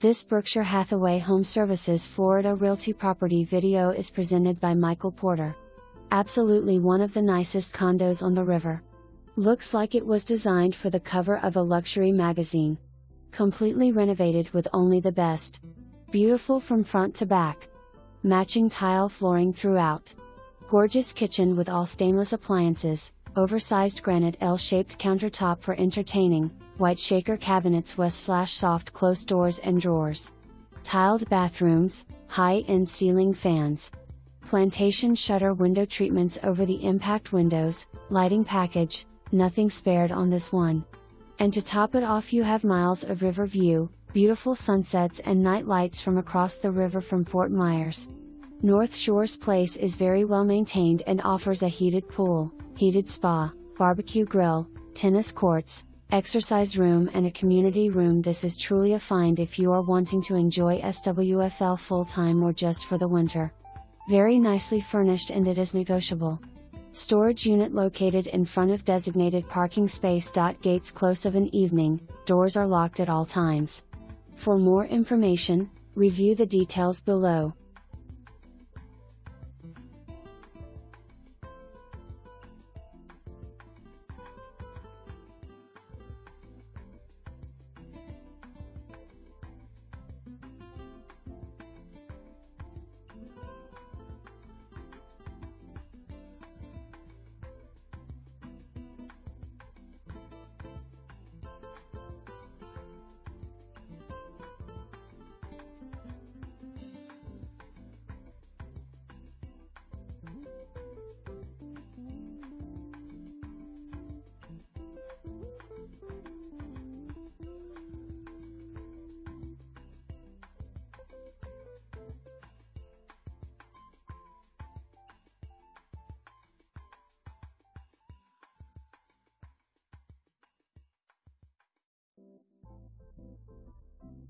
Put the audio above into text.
This Berkshire Hathaway Home Services Florida Realty property video is presented by Michael Porter. Absolutely one of the nicest condos on the river. Looks like it was designed for the cover of a luxury magazine. Completely renovated with only the best. Beautiful from front to back. Matching tile flooring throughout. Gorgeous kitchen with all stainless appliances, oversized granite L-shaped countertop for entertaining, white shaker cabinets with slash soft close doors and drawers. Tiled bathrooms, high-end ceiling fans. Plantation shutter window treatments over the impact windows, lighting package, nothing spared on this one. And to top it off you have miles of river view, beautiful sunsets and night lights from across the river from Fort Myers. North Shores Place is very well maintained and offers a heated pool, heated spa, barbecue grill, tennis courts, exercise room and a community room this is truly a find if you are wanting to enjoy SWFL full time or just for the winter. Very nicely furnished and it is negotiable. Storage unit located in front of designated parking space. Gates close of an evening, doors are locked at all times. For more information, review the details below.